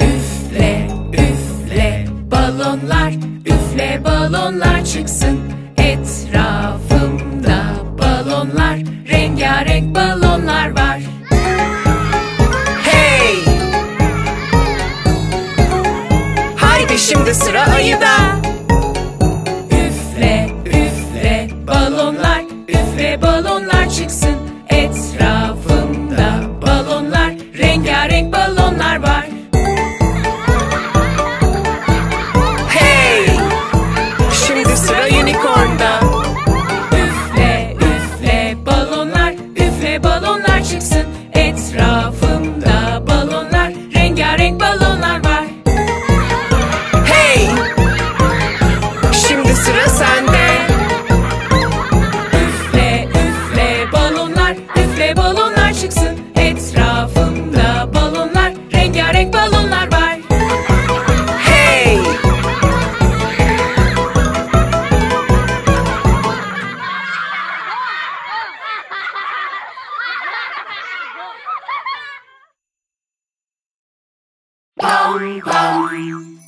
Üfle, üfle balonlar, üfle balonlar çıksın etrafımda balonlar, rengarenk balonlar var. Hey! Haydi şimdi sıra ayıda. Üfle, üfle balonlar, üfle balonlar çıksın etrafımda rengarenk balonlar var. Hey! Şimdi sıra unicorn'da. Üfle, üfle balonlar, üfle balonlar çıksın etrafımda balonlar, rengarenk balonlar var. Hey! Şimdi sıra sende. Bam bam.